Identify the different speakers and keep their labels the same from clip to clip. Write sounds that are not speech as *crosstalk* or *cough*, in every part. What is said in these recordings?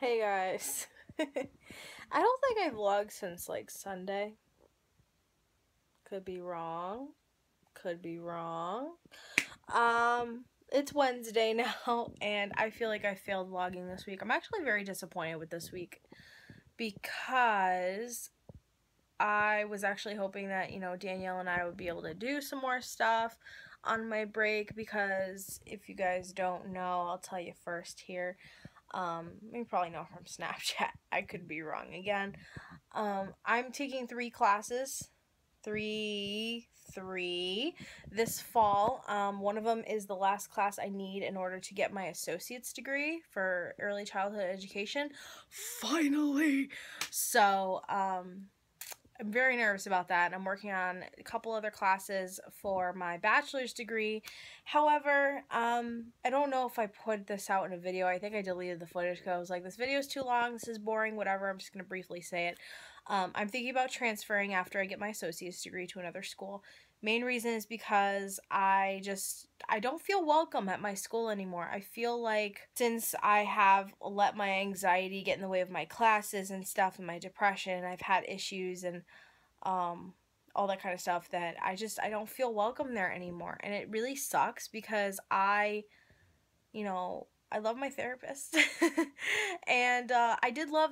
Speaker 1: Hey guys. *laughs* I don't think I've vlogged since like Sunday. Could be wrong. Could be wrong. Um, it's Wednesday *laughs* now, and I feel like I failed vlogging this week. I'm actually very disappointed with this week because I was actually hoping that, you know, Danielle and I would be able to do some more stuff on my break because if you guys don't know, I'll tell you first here. Um, you probably know from *laughs* Snapchat. I could be wrong again. Um, I'm taking three classes. Three, three this fall. Um, one of them is the last class I need in order to get my associate's degree for early childhood education. Finally! So, um, I'm very nervous about that. I'm working on a couple other classes for my bachelor's degree. However, um, I don't know if I put this out in a video. I think I deleted the footage because I was like, this video is too long, this is boring, whatever. I'm just going to briefly say it. Um, I'm thinking about transferring after I get my associate's degree to another school. Main reason is because I just I don't feel welcome at my school anymore. I feel like since I have let my anxiety get in the way of my classes and stuff and my depression, I've had issues and um all that kind of stuff that I just I don't feel welcome there anymore. And it really sucks because I you know, I love my therapist. *laughs* and uh, I did love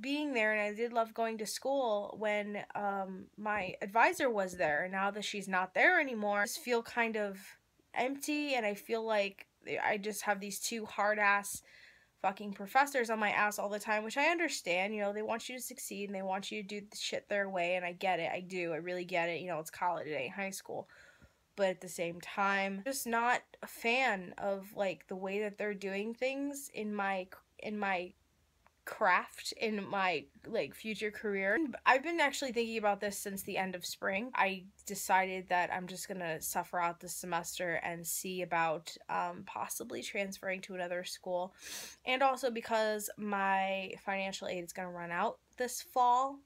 Speaker 1: being there and I did love going to school when um, my advisor was there. And now that she's not there anymore, I just feel kind of empty and I feel like I just have these two hard ass fucking professors on my ass all the time, which I understand. You know, they want you to succeed and they want you to do the shit their way. And I get it. I do. I really get it. You know, it's college, it ain't high school but at the same time just not a fan of like the way that they're doing things in my in my craft in my like future career. I've been actually thinking about this since the end of spring. I decided that I'm just gonna suffer out this semester and see about um, possibly transferring to another school, and also because my financial aid is gonna run out this fall.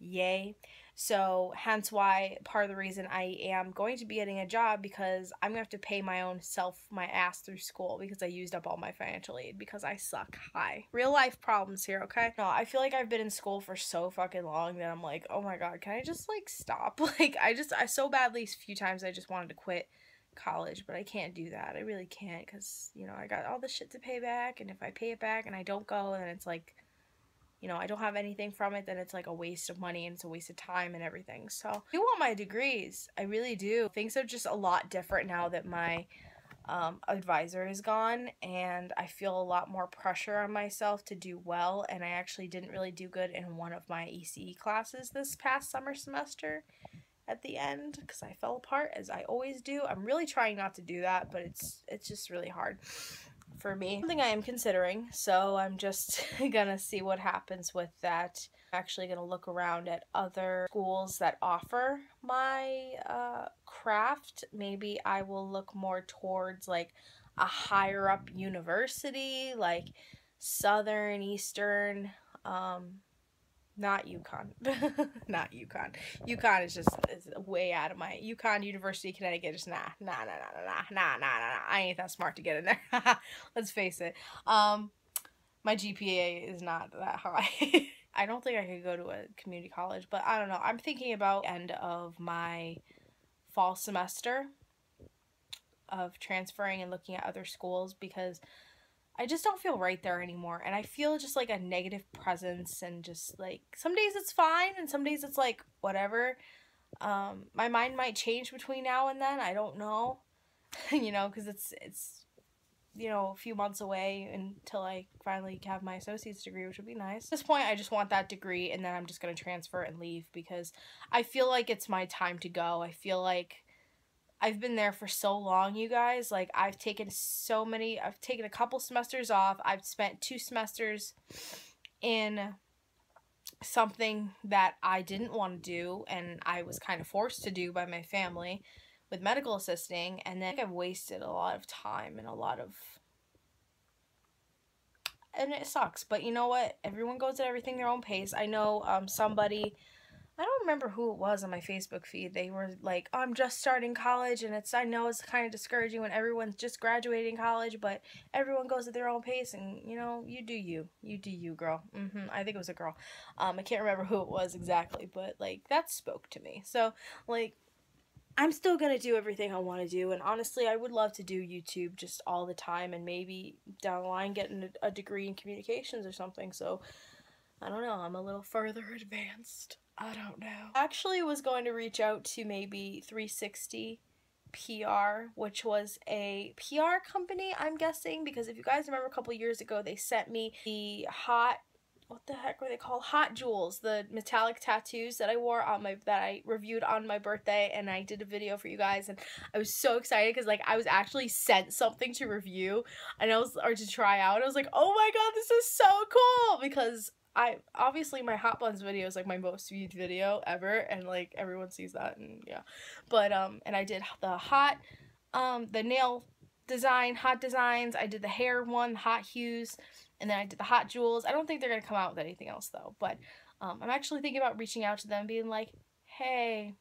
Speaker 1: Yay. So, hence why part of the reason I am going to be getting a job because I'm going to have to pay my own self my ass through school because I used up all my financial aid because I suck. high. Real life problems here, okay? No, I feel like I've been in school for so fucking long that I'm like, oh my god, can I just like stop? *laughs* Like, I just, I so badly a few times I just wanted to quit college, but I can't do that. I really can't because, you know, I got all this shit to pay back, and if I pay it back and I don't go, then it's like you know, I don't have anything from it, then it's like a waste of money and it's a waste of time and everything. So I want my degrees. I really do. Things are just a lot different now that my um, advisor is gone and I feel a lot more pressure on myself to do well and I actually didn't really do good in one of my ECE classes this past summer semester at the end because I fell apart as I always do. I'm really trying not to do that, but it's it's just really hard for me. Something I am considering, so I'm just *laughs* gonna see what happens with that. I'm actually gonna look around at other schools that offer my uh, craft. Maybe I will look more towards like a higher up university, like Southern, Eastern, um, not UConn, *laughs* not UConn. UConn is just is way out of my UConn University Connecticut. Just nah, nah, nah, nah, nah, nah, nah, nah. I ain't that smart to get in there. *laughs* Let's face it. Um, my GPA is not that high. *laughs* I don't think I could go to a community college, but I don't know. I'm thinking about end of my fall semester of transferring and looking at other schools because I just don't feel right there anymore. And I feel just like a negative presence and just like some days it's fine and some days it's like whatever. Um, my mind might change between now and then. I don't know. *laughs* you know, because it's it's you know a few months away until I finally have my associate's degree, which would be nice. At this point, I just want that degree, and then I'm just gonna transfer and leave because I feel like it's my time to go. I feel like I've been there for so long, you guys. Like, I've taken so many, I've taken a couple semesters off. I've spent two semesters in something that I didn't want to do and I was kind of forced to do by my family with medical assisting. And then I've wasted a lot of time and a lot of. And it sucks. But you know what? Everyone goes at everything their own pace. I know um, somebody I don't remember who it was on my Facebook feed. They were like, oh, I'm just starting college, and it's I know it's kind of discouraging when everyone's just graduating college, but everyone goes at their own pace, and you know, you do you, you do you, girl. Mm-hmm. I think it was a girl. Um, I can't remember who it was exactly, but like that spoke to me. So like, I'm still gonna do everything I want to do, and honestly, I would love to do YouTube just all the time, and maybe down the line getting a degree in communications or something. So. I don't know, I'm a little further *laughs* advanced. I don't know. Actually was going to reach out to maybe 360 PR, which was a PR company, I'm guessing, because if you guys remember a couple years ago, they sent me the hot what the heck were they called? Hot Jewels, the metallic tattoos that I wore on my that I reviewed on my birthday and I did a video for you guys and I was so excited because like I was actually sent something to review and I was or to try out. I was like, oh my god, this is so cool because I obviously my hot buns video is like my most viewed video ever and like everyone sees that and yeah. But um and I did the hot um the nail design, hot designs. I did the hair one, hot hues, and then I did the hot jewels. I don't think they're going to come out with anything else though, but um I'm actually thinking about reaching out to them being like, "Hey,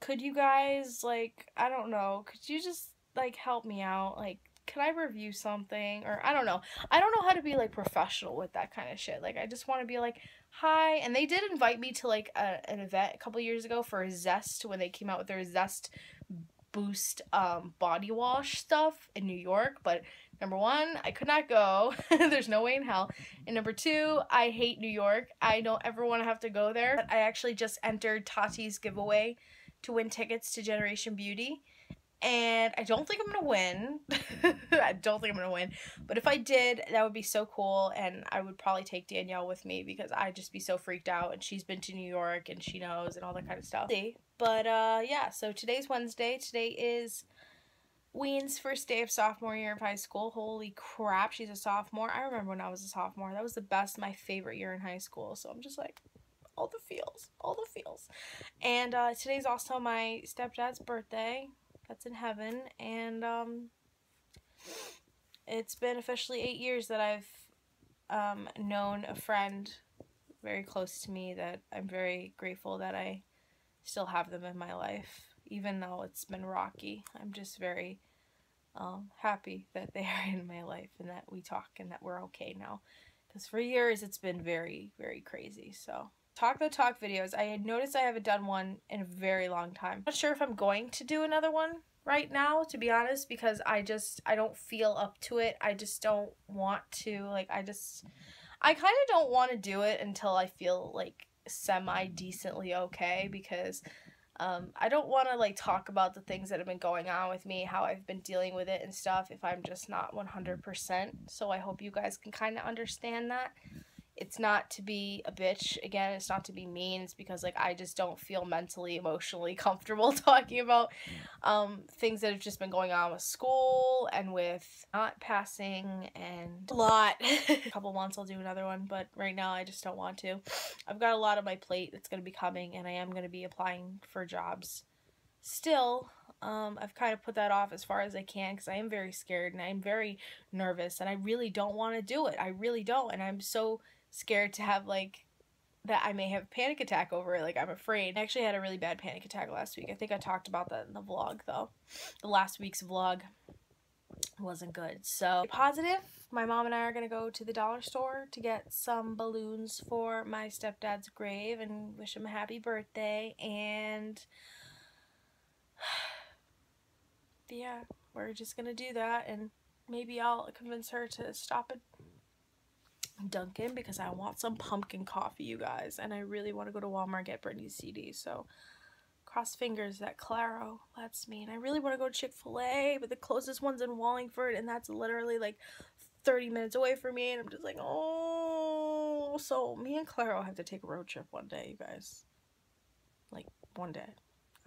Speaker 1: could you guys like I don't know, could you just like help me out? Like can I review something? Or I don't know. I don't know how to be like professional with that kind of shit. Like I just want to be like, hi. And they did invite me to like a, an event a couple years ago for Zest when they came out with their Zest Boost um, body wash stuff in New York. But number one, I could not go. *laughs* There's no way in hell. And number two, I hate New York. I don't ever want to have to go there. But I actually just entered Tati's giveaway to win tickets to Generation Beauty and I don't think I'm gonna win. *laughs* I don't think I'm gonna win, but if I did, that would be so cool, and I would probably take Danielle with me because I'd just be so freaked out, and she's been to New York and she knows and all that kind of stuff. But uh, yeah. So today's Wednesday. Today is Ween's first day of sophomore year of high school. Holy crap, she's a sophomore. I remember when I was a sophomore. That was the best, my favorite year in high school. So I'm just like, all the feels, all the feels. And uh, today's also my stepdad's birthday that's in heaven, and um, it's been officially eight years that I've um, known a friend very close to me that I'm very grateful that I still have them in my life, even though it's been rocky. I'm just very um, happy that they *laughs* are in my life and that we talk and that we're okay now. Because for years it's been very, very crazy. So, Talk the Talk videos. I had noticed I haven't done one in a very long time. Not sure if I'm going to do another one right now, to be honest, because I just, I don't feel up to it. I just don't want to, like, I just, I kind of don't want to do it until I feel, like, semi-decently okay, because um, I don't want to, like, talk about the things that have been going on with me, how I've been dealing with it and stuff, if I'm just not 100%. So I hope you guys can kind of understand that it's not to be a bitch again it's not to be mean it's because like i just don't feel mentally emotionally *laughs* comfortable *laughs* talking about um, things that have just been going on with school and with not passing and a lot a *laughs* couple months i'll do another one but right now i just don't want to i've got a lot on my plate that's going to be coming and i am going to be applying for jobs still um, I've kind of put that off as far as I can because I am very scared and I'm very nervous and I really don't want to do it. I really don't. And I'm so scared to have like that I may have a panic attack over it. Like I'm afraid. I actually had a really bad panic attack last week. I think I talked about that in the vlog though. The last week's vlog wasn't good. So positive. My mom and I are gonna go to the dollar store to get some balloons for my stepdad's grave and wish him a happy birthday and *sighs* yeah, we're just gonna do that and maybe I'll convince her to stop it Dunkin' because I want some pumpkin coffee, you guys. And I really want to go to Walmart and get Britney's CD. So cross fingers that Claro lets me. And I really want to go to Chick-fil-A, but the closest one's in Wallingford. And that's literally like 30 minutes away from me. And I'm just like, oh. So me and Claro have to take a road trip one day, you guys. Like one day.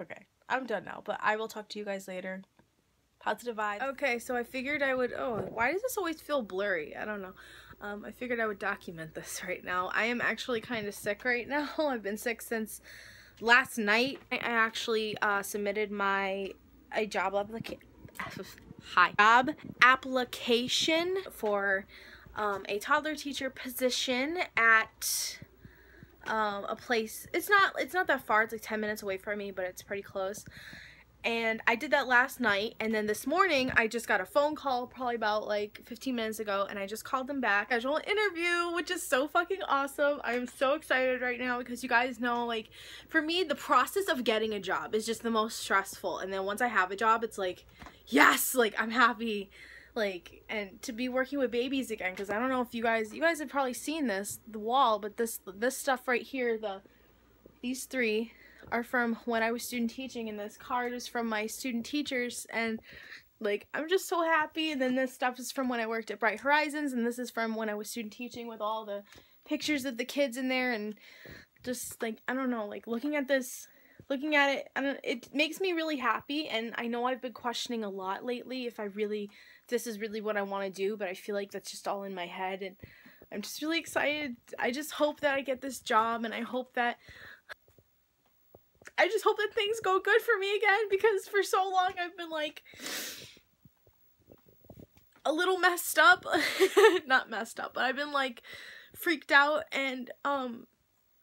Speaker 1: Okay. I'm done now. But I will talk to you guys later. Positive vibes. Okay, so I figured I would... Oh, why does this always feel blurry? I don't know. Um, I figured I would document this *laughs* right now. I am actually kind of sick right *laughs* now. I've been sick since last night. I actually uh, submitted my a job application. *laughs* Hi. Job application for um, a toddler teacher position at um, a place. It's not it's not that far. It's like 10 minutes away from me, but it's pretty close. And I did that last night, and then this morning I just got a phone call probably about like 15 minutes ago, and I just called them back. Casual interview, which is so fucking awesome. I'm so excited right now because you guys know, like, for me, the process of getting a job is just the most stressful. And then once I have a job, it's like, yes, like I'm happy like and to be working with babies again because I don't know if you guys you guys have probably seen this the wall but this this stuff right here the these three are from when I was student teaching and this card is from my student teachers and like I'm just so happy and then this stuff is from when I worked at Bright Horizons and this is from when I was student teaching with all the pictures of the kids in there and just like I don't know like looking at this looking at it and it makes me really happy and I know I've been questioning a lot lately if I really this is really what I want to do, but I feel like that's just all in my head and I'm just really excited. I just hope that I get this job and I hope that I just hope that things go good for me again because for so long I've been like a little messed up. *laughs* Not messed up, but I've been like freaked out and um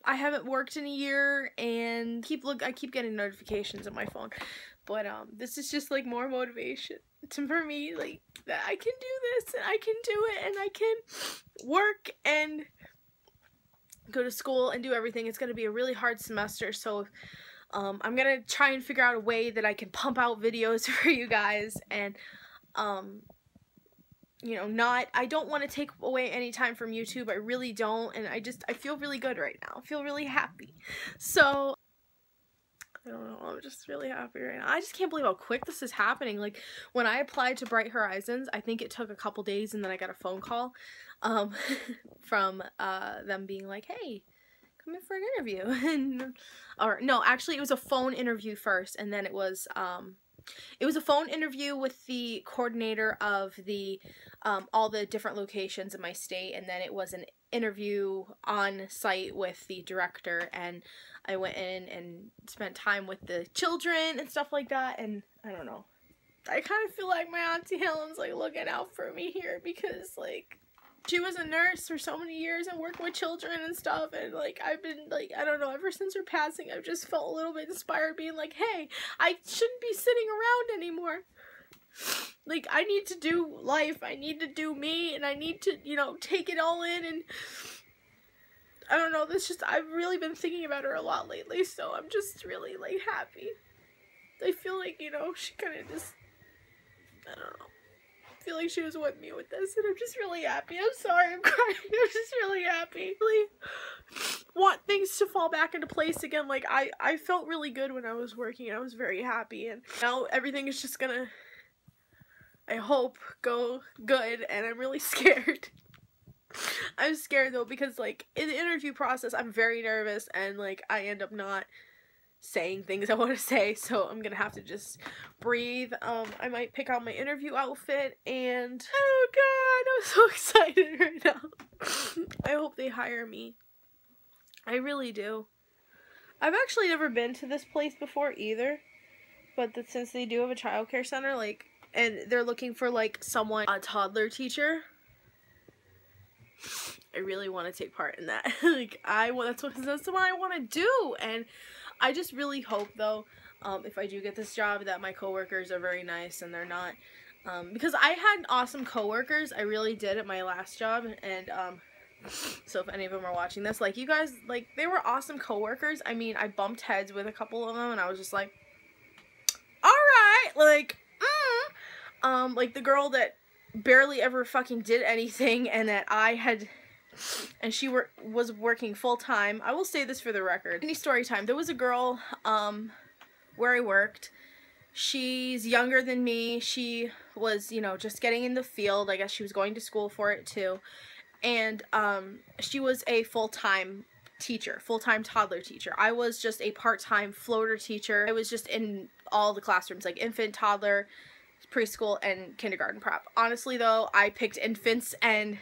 Speaker 1: I haven't worked in a year and keep look I keep getting notifications on my phone. But um this is just like more motivation to for me like that I can do this and I can do it and I can work and go to school and do everything. It's going to be a really hard semester so um, I'm going to try and figure out a way that I can pump out videos *laughs* for you guys and um, you know not I don't want to take away any time from YouTube. I really don't and I just I feel really good right now. I feel really happy. So I don't know. I'm just really happy right now. I just can't believe how quick this is happening. Like when I applied to Bright Horizons, I think it took a couple days and then I got a phone call um, *laughs* from uh, them being like, "Hey, come in for an interview." *laughs* and or no, actually it was a phone interview first and then it was um, it was a phone interview with the coordinator of the um, all the different locations in my state and then it was an interview on site with the director and I went in and spent time with the children and stuff like that and I don't know. I kind of feel like my auntie Helen's like looking out for me here because like she was a nurse for so many years and worked with children and stuff and like I've been like I don't know ever since her passing I've just felt a little bit inspired being like hey I shouldn't be sitting around anymore like I need to do life I need to do me and I need to you know take it all in and I don't know, this just, I've really been thinking about her a lot lately, so I'm just really, like, happy. I feel like, you know, she kind of just, I don't know. Feel like she was with me with this, and I'm just really happy. I'm sorry, I'm *laughs* crying. I'm just really happy. Really want things to fall back into place again. Like, I, I felt really good when I was working. And I was very happy, and now everything is just gonna, I hope, go good, and I'm really *laughs* scared. I'm scared though because like in the interview process I'm very nervous and like I end up not saying things I want to say so I'm gonna have to just breathe. Um I might pick out my interview outfit and *laughs* oh god I'm so *laughs* excited right now. *laughs* I hope they hire me. I really do. I've actually never been to this place before either but that since they do have a childcare center like and they're looking for like someone a toddler teacher I really want to take part in that. like I want that's what that's what I want to do, and I just really hope though, um, if I do get this job, that my coworkers are very nice and they're not. Um, because I had awesome coworkers, I really did at my last job, and um, so if any of them are watching this, like you guys, like they were awesome coworkers. I mean, I bumped heads with a couple of them, and I was just like, all right, like, mm. um, like the girl that barely ever fucking did anything and that I had and she were was working full time. I will say this for the record. Any story time. There was a girl um where I worked. She's younger than me. She was, you know, just getting in the field. I guess she was going to school for it too. And um she was a full-time teacher, full-time toddler teacher. I was just a part-time floater teacher. I was just in all the classrooms like infant, toddler, preschool and kindergarten prep. Honestly though, I picked infants and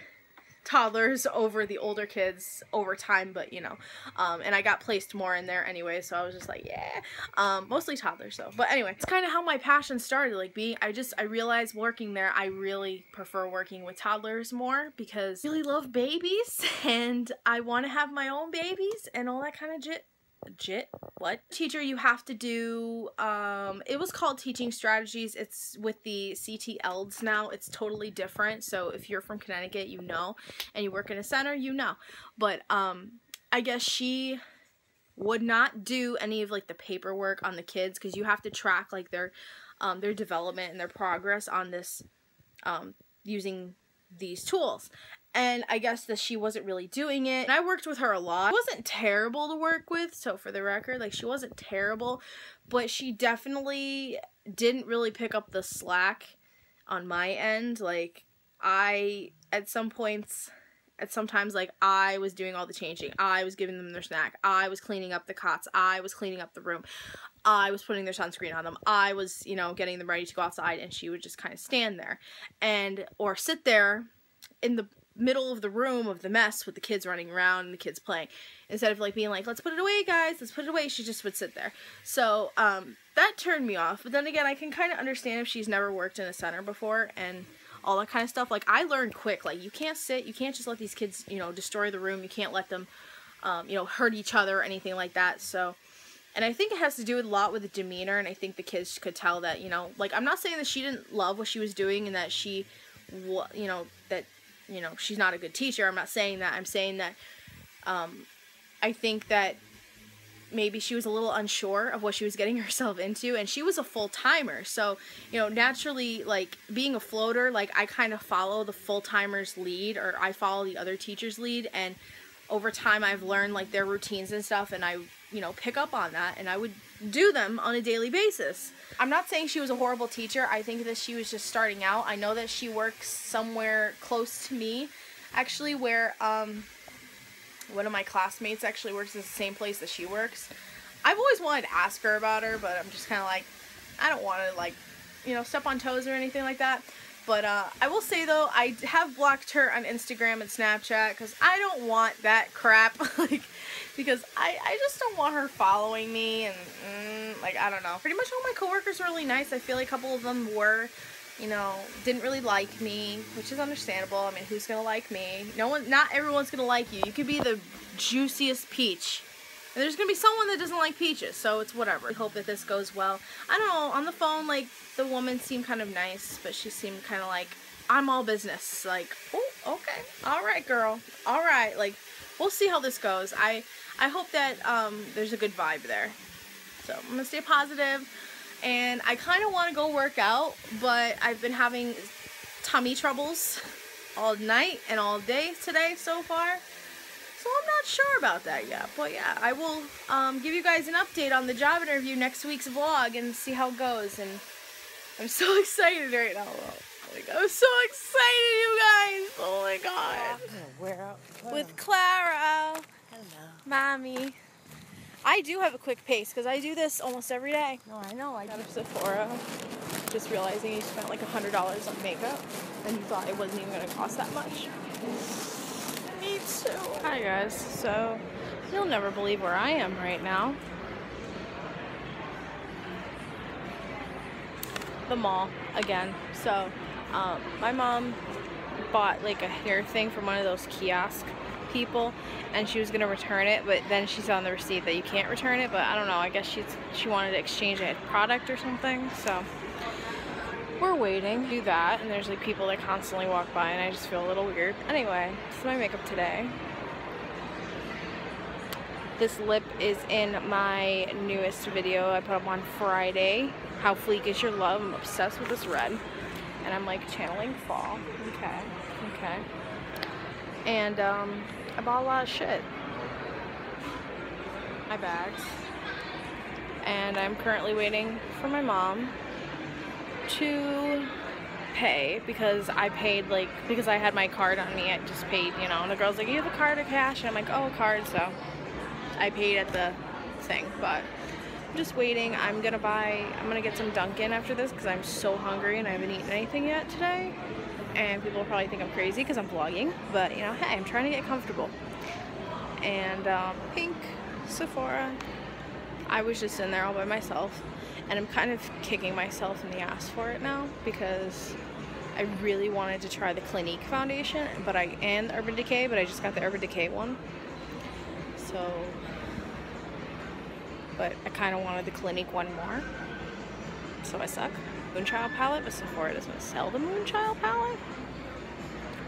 Speaker 1: toddlers over the older kids over time, but you know, um, and I got placed more in there anyway, so I was just like, yeah, um, mostly toddlers though. But anyway, it's kind of how my passion started. Like being, I just I realized working there, I really prefer working with toddlers more because I really love babies *laughs* and I want to have my own babies and all that kind of jit JIT what? Teacher you have to do um it was called teaching strategies. It's with the CTLs now. It's totally different. So if you're from Connecticut you know and you work in a center you know. But um I guess she would not do any of like the paperwork on the kids because you have to track like their um their development and their progress on this um using these tools and I guess that she wasn't really doing it. And I worked with her a lot. It wasn't terrible to work with, so for the record, like she wasn't terrible, but she definitely didn't really pick up the slack on my end. Like I at some points at sometimes like I was doing all the changing. I was giving them their snack. I was cleaning up the cots. I was cleaning up the room. I was putting their sunscreen on them. I was, you know, getting them ready to go outside and she would just kind of stand there and or sit there in the middle of the room of the mess with the kids running around and the kids playing. Instead of like being like let's put it away guys let's put it away she just would sit there. So um, that turned me off. But then again i can kind of understand if she's never worked in a center before and all that kind of stuff. Like i learned quick like you can't sit you can't just let these kids you know destroy the room. You can't let them um, you know hurt each other or anything like that. So and I think it has to do a lot with the demeanor, and I think the kids could tell that, you know, like, I'm not saying that she didn't love what she was doing and that she, you know, that you know, she's not a good teacher. I'm not saying that. I'm saying that um, I think that maybe she was a little unsure of what she was getting *laughs* herself into and she was a full-timer so you know naturally like being a floater like i kind of follow the full-timers lead or i follow the other teachers lead and over time i've learned like their routines and stuff and i you know pick up on that and i would do them on a daily basis I'm not saying she was a horrible teacher. I think that she was just starting out. I know that she works somewhere close to me, actually, where um, one of my classmates actually works in the same place that she works. I've always wanted to ask her about her, but I'm just kind of like, I don't want to, like, you know, step on toes or anything like that. But uh, I will say though, I have blocked her on Instagram and Snapchat because I don't want that crap. *laughs* like, because I, I just don't want her following me and mm, like I don't know. Pretty much all my coworkers are really nice. I feel like a couple of them were, you know, didn't really like me, which is understandable. I mean, who's gonna like me? No one, not everyone's gonna like you. You could be the juiciest peach. And there's gonna be someone that doesn't like peaches, so it's whatever. I hope that this goes well. I don't know, on the phone, like, the woman seemed kind of nice, but she seemed kind of like, I'm all business. Like, oh, okay. All right, girl. All right. Like, we'll see how this goes. I I hope that um, there's a good vibe there. So I'm gonna stay positive, and I kind of want to go work out, but I've been having tummy troubles all night and all day today so far. So I'm not sure about that yet. But yeah, I will um, give you guys an update on the job interview next week's vlog and see how it goes. And I'm so *laughs* excited right now. Like, I'm so excited, you guys. Oh my god. With Claro. Hello. Mommy. I do have a quick pace because I do this almost every day.
Speaker 2: No, I know. I
Speaker 1: got of Sephora. Just realizing you spent like a $100 on makeup and you thought it wasn't even going to cost that much. Me too. Hi guys. So, you'll never believe where I am right now. The mall again. So, um, my mom bought like a hair thing from one of those kiosk people and she was gonna return it but then she saw on the receipt that you can't return it but I don't know I guess she's she wanted to exchange a product or something so. We're waiting do that and there's like people that constantly walk by and I just feel a little weird. Anyway this is my makeup today. This lip is in my newest video I put up on Friday. How fleek is your love? I'm obsessed with this red and I'm like channeling fall. Okay okay and um I bought a lot of shit. My bags. And I'm currently waiting for my mom to pay because I paid like because I had my card on me I just paid you know and the girl's like you have a card or cash and I'm like oh a card so I paid at the thing but I'm just waiting I'm gonna buy I'm gonna get some Dunkin after this because I'm so hungry and I haven't eaten anything yet today and people probably think I'm crazy because I'm vlogging, but you know, hey, I'm trying to get comfortable. And um, Pink, Sephora, I was just in there all by myself, and I'm kind of kicking myself in the ass for it now because I really wanted to try the Clinique foundation, but I and Urban Decay, but I just got the Urban Decay one. So, but I kind of wanted the Clinique one more. So I suck. Moonchild palette, but Sephora doesn't sell the Moonchild palette.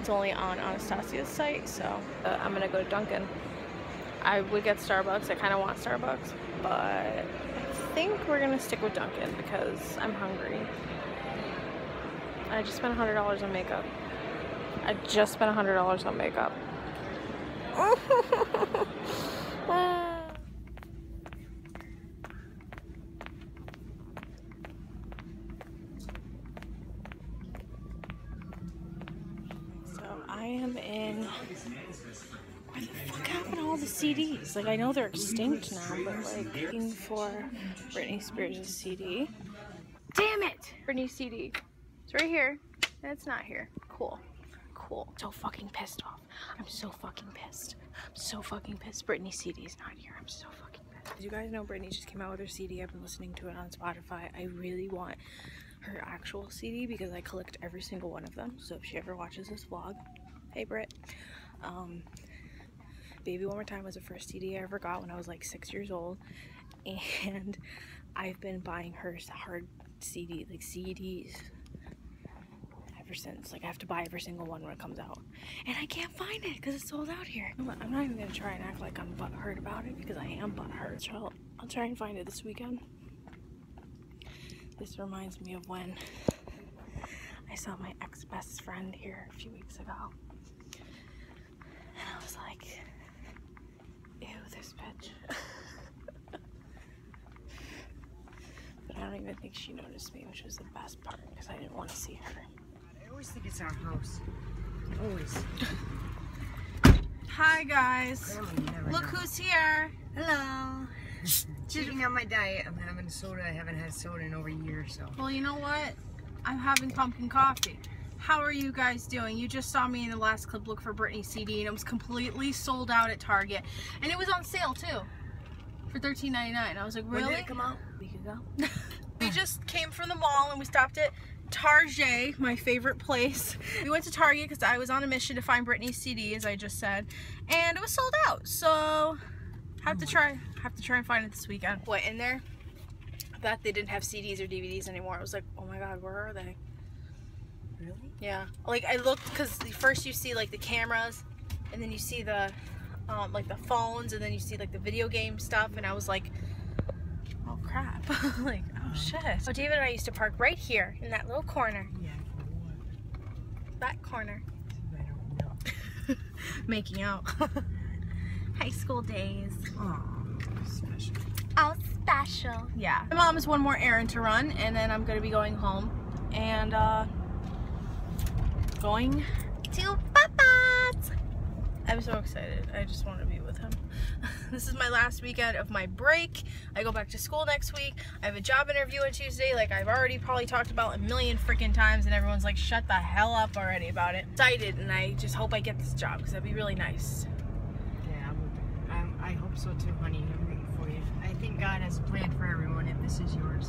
Speaker 1: It's only on Anastasia's site, so uh, I'm gonna go to Dunkin'. I would get Starbucks, I kind of want Starbucks, but I think we're gonna stick with Dunkin' because I'm hungry. I just spent $100 on makeup. I just spent $100 on makeup. *laughs* CDs? Like, I know they're extinct now, but like, looking for Britney Spears' CD. Damn it! Britney CD. It's right here. And it's not here. Cool. Cool. So fucking pissed off. I'm so fucking pissed. I'm so fucking pissed. Britney CD is not here. I'm so fucking pissed. As you guys know, Britney just came out with her CD. I've been listening to it on Spotify. I really want her actual CD because I collect every single one of them. So if she ever watches this vlog, Hey Brit. Um, Baby One More Time was the first CD I ever got when I was like six years old. *laughs* And I've been buying her hard CD, like CDs ever since. Like I have to buy every single one when it comes out. And I can't find it because it's sold out here. I'm not even gonna try and act like I'm butthurt about it because I am butthurt. So I'll, I'll try and find it this weekend. This reminds me of when I saw my ex-best friend here a few weeks ago. And I was like, this bitch. *laughs* but I don't even think she noticed me, which was the best part because I didn't want to see her.
Speaker 2: I always think it's our house. Always.
Speaker 1: Hi guys. Look
Speaker 2: know.
Speaker 1: who's here.
Speaker 2: Hello. *laughs* Cheating on my diet. I'm having soda. I haven't had soda in over a year, so.
Speaker 1: Well, you know what? I'm having pumpkin coffee. How are you guys doing? You just saw me in the last clip look for Britney CD and it was completely sold out at Target. And it was on sale too for $13.99. I was like, really?
Speaker 2: When did it come out?
Speaker 1: A week ago. *laughs* we just came from the mall and we stopped at Target, my favorite place. We went to Target because I was on a mission to find Britney's CD, as I just said, and it was sold out. So have to oh try, have to try and find it this weekend. What in there? That they didn't have CDs or DVDs anymore. I was like, oh my god, where are they?
Speaker 2: Really?
Speaker 1: Yeah. Like I looked because first you see like the cameras, and then you see the um, like the phones, and then you see like the video game stuff, and I was like, oh crap, *laughs* like oh shit. So David and I used to park right here in that little corner.
Speaker 2: Yeah.
Speaker 1: That corner.
Speaker 2: I don't know.
Speaker 1: Making out. *laughs* High school days.
Speaker 2: Aw, special.
Speaker 1: Oh, special. Yeah. My mom has one more errand to run, and then I'm gonna be going home, and uh going to Papa's. I'm so excited. I just want to be with him. *laughs* this is my last weekend of my break. I go back to school next week. I have a job interview on Tuesday, like I've already probably talked about a million freaking times, and everyone's like, shut the hell up already about it. Excited, and I just hope I get this job because that'd be really nice.
Speaker 2: Yeah, I, um, I hope so too, honey. I'm rooting for you. I think God has a plan for everyone, and this is yours.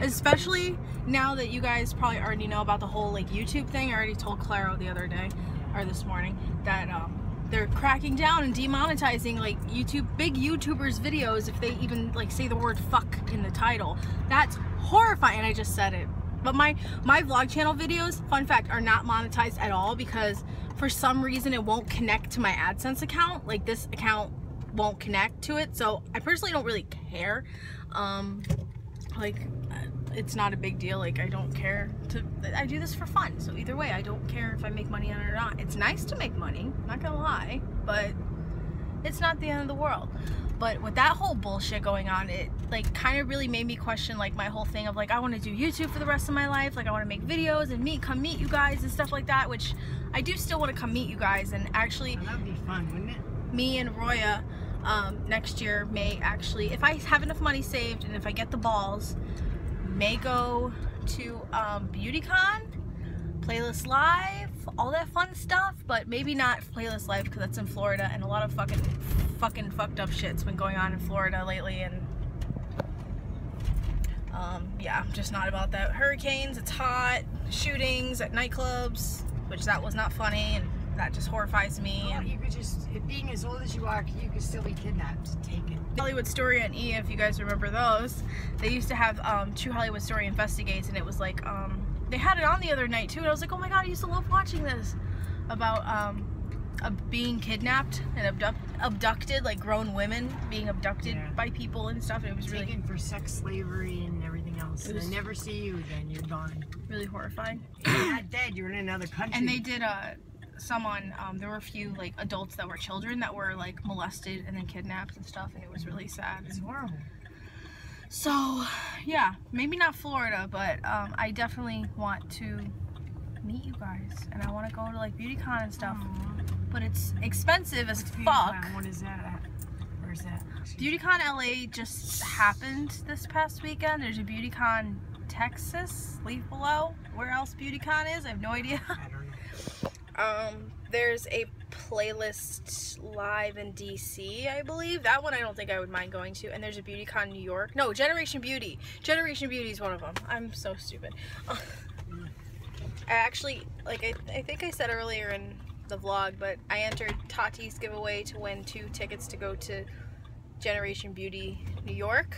Speaker 1: Especially now that you guys probably already know about the whole like YouTube thing. I already told Claro the other day or this morning that um, they're cracking down and demonetizing like YouTube big YouTubers videos if they even like say the word fuck in the title. That's horrifying. I just said it. But my my vlog channel videos, fun fact, are not monetized at all because for some reason it won't connect to my AdSense account. Like this account won't connect to it. So I personally don't really care. Um, like it's not a big deal like I don't care to I do this for fun so either way I don't care if I make money on it or not. It's nice to make money not gonna lie but it's not the end of the world. But with that whole bullshit going on it like kind of really made me question like my whole thing of like I want to do YouTube for the rest of my life like I want to make videos and meet come meet you guys and stuff like that which I do still want to come meet you guys and actually
Speaker 2: that'd be fun wouldn't it?
Speaker 1: me and Roya um, next year may actually, if I have enough money saved and if I get the balls, may go to um, BeautyCon Playlist Live, all that fun stuff, but maybe not Playlist Live because that's in Florida and a lot of fucking fucking fucked up shit's been going on in Florida lately and um, yeah, I'm just not about that. Hurricanes, it's hot, shootings at nightclubs, which that was not funny and that just horrifies me.
Speaker 2: Well,
Speaker 1: and
Speaker 2: you could just, being as old as you are, you could still be kidnapped. Take it.
Speaker 1: Hollywood Story and E, if you guys remember those, they used to have um, True Hollywood Story Investigates, and it was like, um, they had it on the other night too, and I was like, oh my god, I used to love watching this. About um, being kidnapped and abduct abducted, like grown women being abducted
Speaker 2: Yeah.
Speaker 1: by people and stuff. And it was really,
Speaker 2: Taken for sex slavery and everything else.
Speaker 1: It
Speaker 2: And they never see you again. You're gone.
Speaker 1: really horrifying.
Speaker 2: You're not dead. You're in another country.
Speaker 1: And they did uh, some on, um, there were a few like adults that were children that were like molested and then kidnapped and stuff, and it was really sad.
Speaker 2: It's horrible.
Speaker 1: So, yeah, maybe not Florida, but um, I definitely want to meet you guys, and I want to go to like BeautyCon and stuff.
Speaker 2: Aw.
Speaker 1: But it's expensive as
Speaker 2: What's
Speaker 1: fuck.
Speaker 2: BeautyCon? What is that at? Where's that?
Speaker 1: BeautyCon LA just happened this past weekend. There's a BeautyCon Texas. Leave below where else BeautyCon is. I have no idea. *laughs* Um, there's a playlist live in DC, I believe. That one I don't think I would mind going to. And there's a BeautyCon New York. No, Generation Beauty. Generation Beauty is one of them. I'm so stupid. I actually, like, I, I think I said earlier in the vlog, but I entered Tati's giveaway to win two tickets to go to Generation Beauty New York.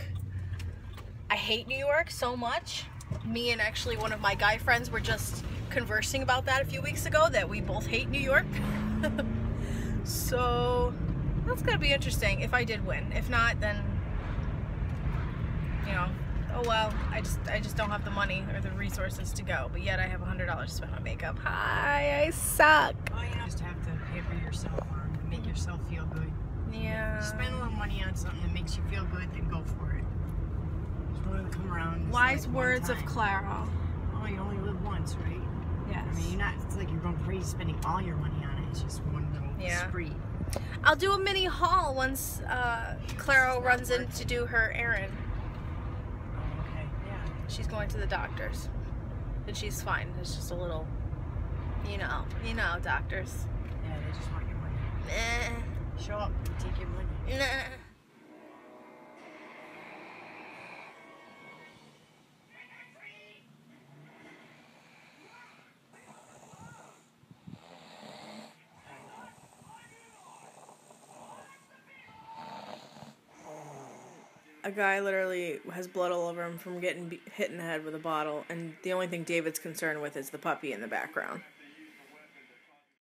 Speaker 1: I hate New York so much. Me and actually one of my guy friends were just conversing about that a few weeks ago that we both hate New York. *laughs* so that's gonna be interesting if I did win. If not, then you know, oh well. I just I just don't have the money or the resources to go. But yet I have a hundred dollars to spend on makeup. Hi, I suck.
Speaker 2: Oh, you just have to pamper yourself or make yourself feel good.
Speaker 1: Yeah.
Speaker 2: Spend a little money on something that makes you feel good, then go for it. Just don't let it come around.
Speaker 1: Wise
Speaker 2: like
Speaker 1: words of. Claro.
Speaker 2: Oh, you only live once, right?
Speaker 1: Yes.
Speaker 2: I mean, you're not. It's like you're going crazy spending all your money on it. It's just one little
Speaker 1: Yeah.
Speaker 2: spree.
Speaker 1: I'll do a mini haul once uh, Claro runs in to do her errand.
Speaker 2: Oh, okay. Yeah.
Speaker 1: She's going to the doctor's. And she's fine. It's just a little, you know, you know, doctors.
Speaker 2: Yeah, they just want your money.
Speaker 1: Nah,
Speaker 2: Show up, and take your money.
Speaker 1: nah. A guy literally has blood all over him from getting be- hit in the head with a bottle, and the only thing David's concerned with is the puppy in the background.